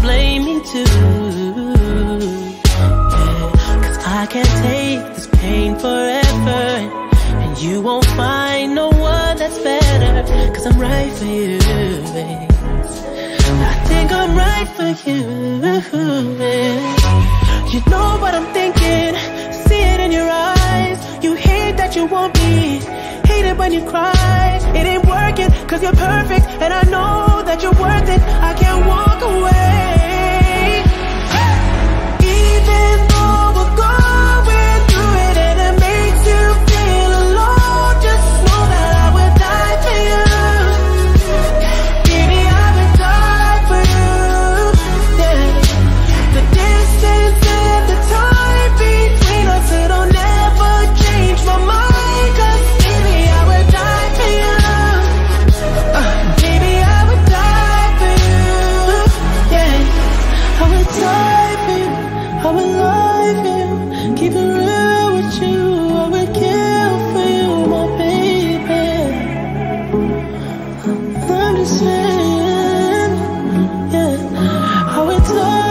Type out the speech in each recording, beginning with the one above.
blame me too. Yeah, Cause I can't take this pain forever. And you won't find no one that's better. Cause I'm right for you, babe. I think I'm right for you, babe. You know what I'm thinking. See it in your eyes. You hate that you want me. Hate it when you cry. It ain't working cause you're perfect and I slow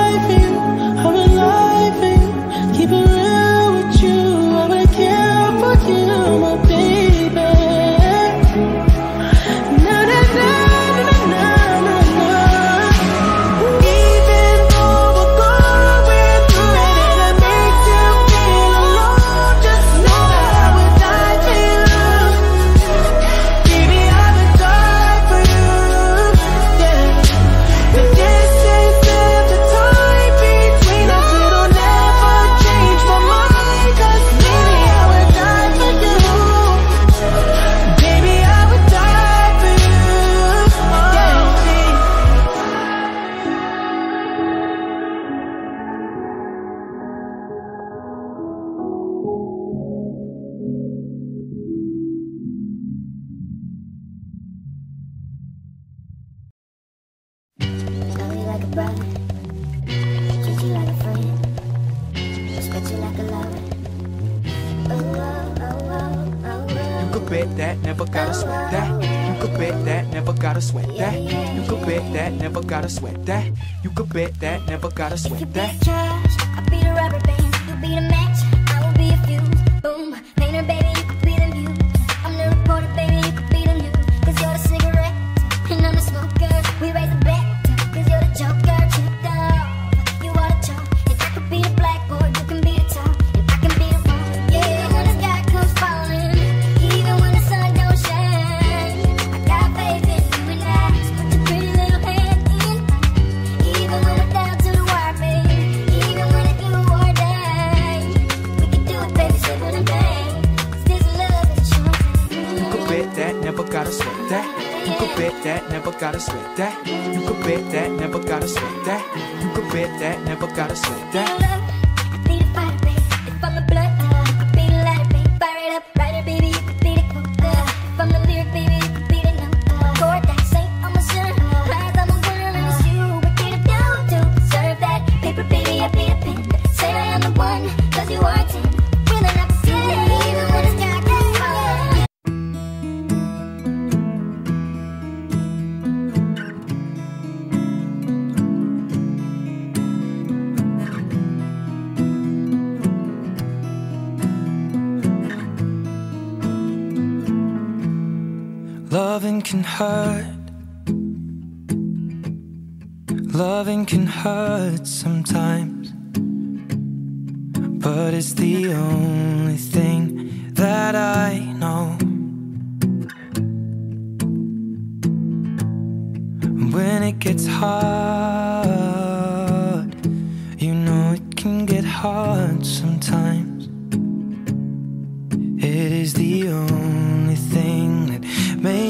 gotta sweat that. You could bet that, never gotta sweat that. You could bet that, never gotta sweat that. You judge, I'll rubber band, you man. 때? Loving can hurt. Loving can hurt sometimes. But it's the only thing that I know. When it gets hard, you know it can get hard sometimes. It is the only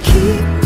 keep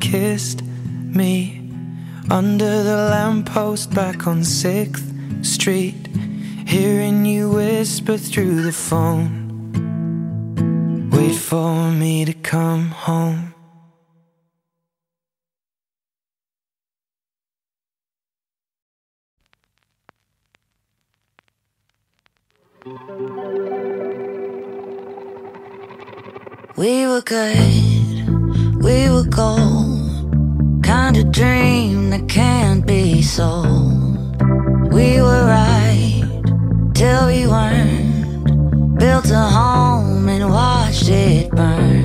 kissed me under the lamppost back on 6th Street, hearing you whisper through the phone. Wait for me to come home. We were good, we were gold found a dream that can't be sold. We were right till we weren't. Built a home and watched it burn.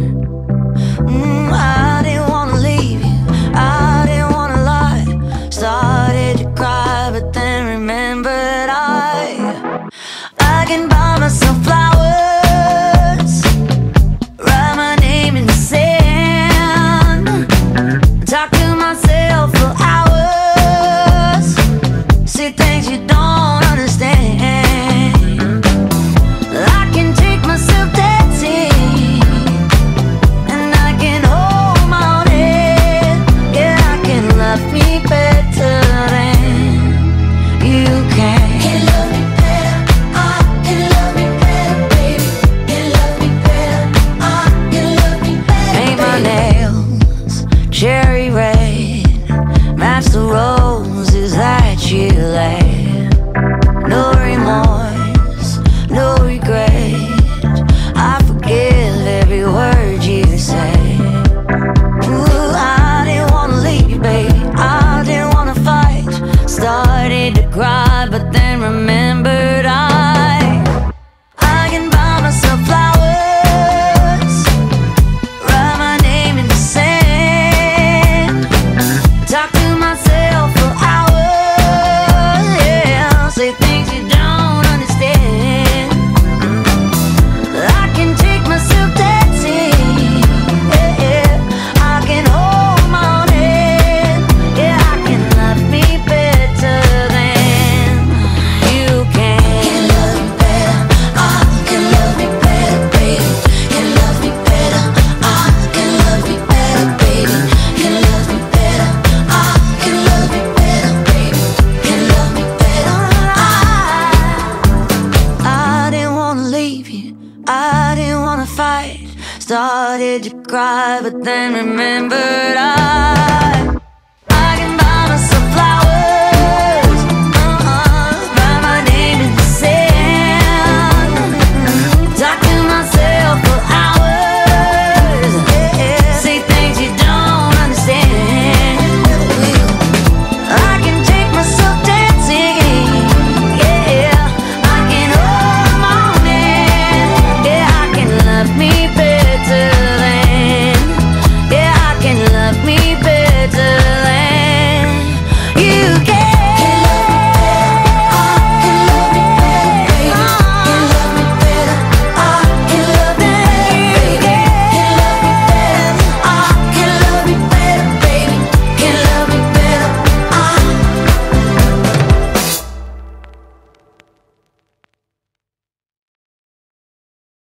No